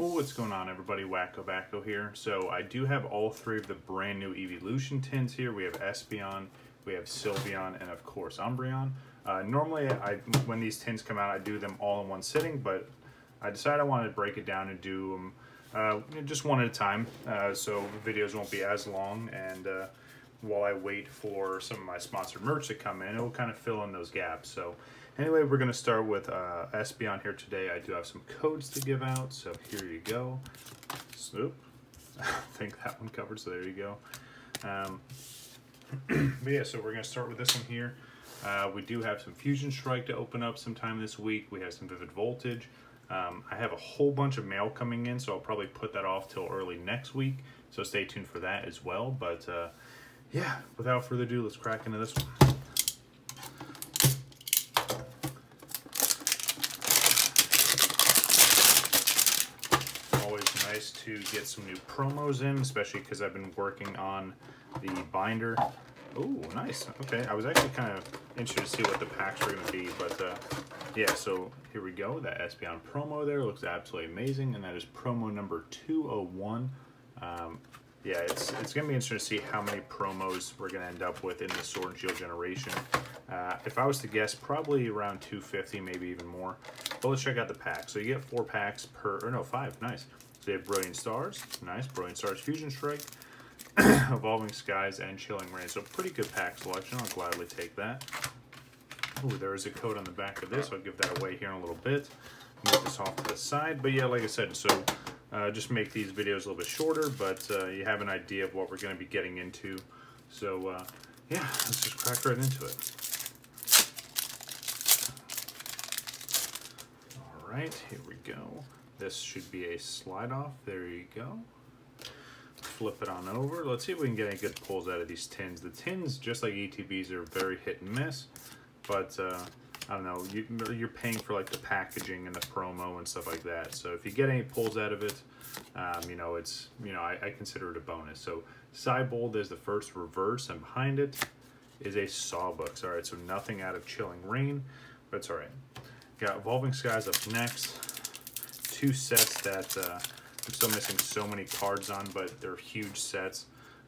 What's going on, everybody? WakoBako here. So I do have all three of the brand new Eeveelution tins here. We have Espeon, we have Sylveon, and of course Umbreon. Uh, normally, I when these tins come out, I do them all in one sitting, but I decided I wanted to break it down and do them uh, just one at a time, uh, so videos won't be as long. And uh, while I wait for some of my sponsored merch to come in, it will kind of fill in those gaps. So anyway, we're going to start with uh, Espeon here today. I do have some codes to give out, so here you go. Swoop. I think that one covered, so there you go. Um, but yeah, so we're going to start with this one here. Uh, we do have some Fusion Strike to open up sometime this week. We have some Vivid Voltage. Um, I have a whole bunch of mail coming in, so I'll probably put that off till early next week. So stay tuned for that as well. But uh, yeah, without further ado, let's crack into this one. Always nice to get some new promos in, especially because I've been working on the binder. Oh, nice. Okay, I was actually kind of interested to see what the packs were going to be, but uh, yeah, so here we go. That Espeon promo there looks absolutely amazing, and that is promo number 201. Um, yeah, it's it's going to be interesting to see how many promos we're going to end up with in the Sword and Shield generation. Uh, if I was to guess, probably around 250, maybe even more. But let's check out the pack. So you get four packs per, or no, five. Nice. So you have Brilliant Stars. Nice. Brilliant Stars Fusion Strike. Evolving Skies and Chilling Reign. So pretty good pack selection. I'll gladly take that. Oh, there is a code on the back of this. I'll give that away here in a little bit. Move this off to the side. But yeah, like I said, so uh, just make these videos a little bit shorter, but uh, you have an idea of what we're going to be getting into. So uh, yeah, let's just crack right into it. All right, here we go. This should be a slide off. There you go. Flip it on over. Let's see if we can get any good pulls out of these tins. The tins, just like ETBs, are very hit and miss but uh, I don't know, you, you're paying for like the packaging and the promo and stuff like that. So if you get any pulls out of it, um, you know, it's, you know, I, I consider it a bonus. So Cybold is the first reverse and behind it is a Sawsbuck. All right, so nothing out of Chilling Reign, but it's all right. Got Evolving Skies up next. Two sets that uh, I'm still missing so many cards on, but they're huge sets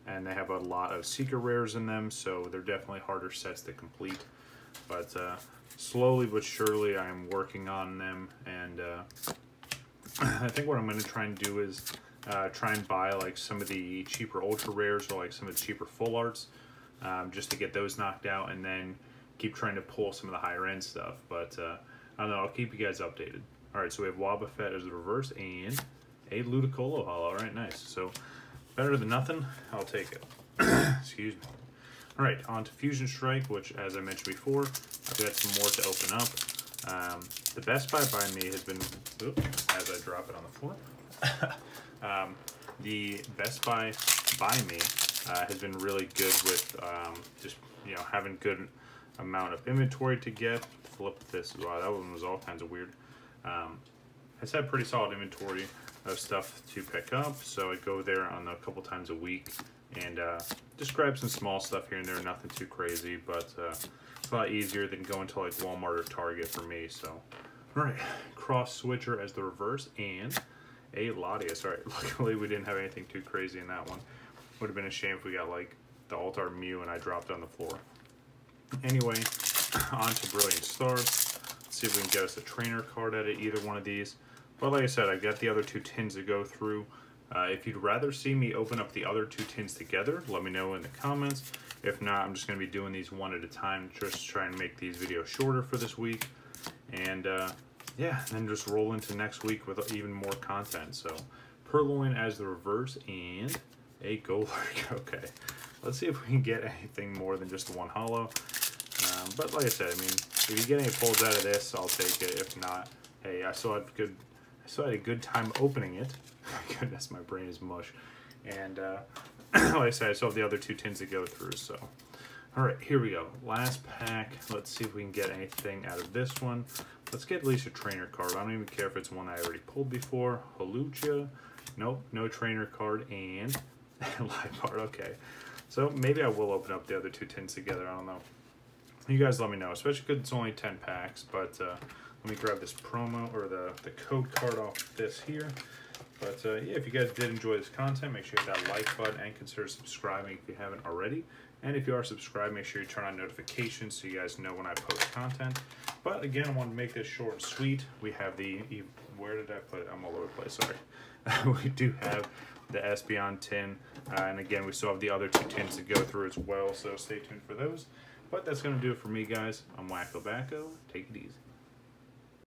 and they have a lot of secret rares in them, so they're definitely harder sets to complete. But uh, slowly but surely, I am working on them, and uh, I think what I'm going to try and do is uh, try and buy like some of the cheaper ultra rares or like some of the cheaper full arts, um, just to get those knocked out, and then keep trying to pull some of the higher end stuff. But uh, I don't know. I'll keep you guys updated. All right, so we have Wobbuffet as the reverse and a Ludicolo holo. All right, nice. So better than nothing. I'll take it. Excuse me. All right, on to Fusion Strike, which, as I mentioned before, I've got some more to open up. Um, the Best Buy by me has been, oops, as I drop it on the floor. um, the Best Buy by me uh, has been really good with um, just, you know, having good amount of inventory to get. Flip this, wow, that one was all kinds of weird. Um, it's had pretty solid inventory of stuff to pick up, so I go there on a couple times a week and uh, just grab some small stuff here and there, nothing too crazy, but uh, it's a lot easier than going to like Walmart or Target for me. So, all right, cross switcher as the reverse and a Latias. All right, luckily we didn't have anything too crazy in that one. Would have been a shame if we got like the Altar Mew and I dropped on the floor. Anyway, on to Brilliant Stars. Let's see if we can get us a trainer card out of either one of these. But like I said, I've got the other two tins to go through. Uh, if you'd rather see me open up the other two tins together, let me know in the comments. If not, I'm just going to be doing these one at a time, just try and make these videos shorter for this week. And uh, yeah, then just roll into next week with even more content. So Purrloin as the reverse and a Golurk. Okay, let's see if we can get anything more than just one holo. Um, but like I said, I mean, if you get any pulls out of this, I'll take it. If not, hey, I still had good, I had a good time opening it. Goodness, my brain is mush. And uh, like I said, I still have the other two tins to go through. So, all right, here we go. Last pack. Let's see if we can get anything out of this one. Let's get at least a trainer card. I don't even care if it's one I already pulled before. Hawlucha. Nope, no trainer card. And live art. Okay. So maybe I will open up the other two tins together. I don't know. You guys let me know, especially because it's only 10 packs. But uh, let me grab this promo or the, the code card off this here. But uh, yeah, if you guys did enjoy this content, make sure you hit that like button and consider subscribing if you haven't already. And if you are subscribed, make sure you turn on notifications so you guys know when I post content. But again, I want to make this short and sweet. We have the, where did I put it? I'm all over the place, sorry. we do have the Espeon tin. Uh, and again, we still have the other two tins to go through as well, so stay tuned for those. But that's going to do it for me, guys. I'm WakoBako. Take it easy.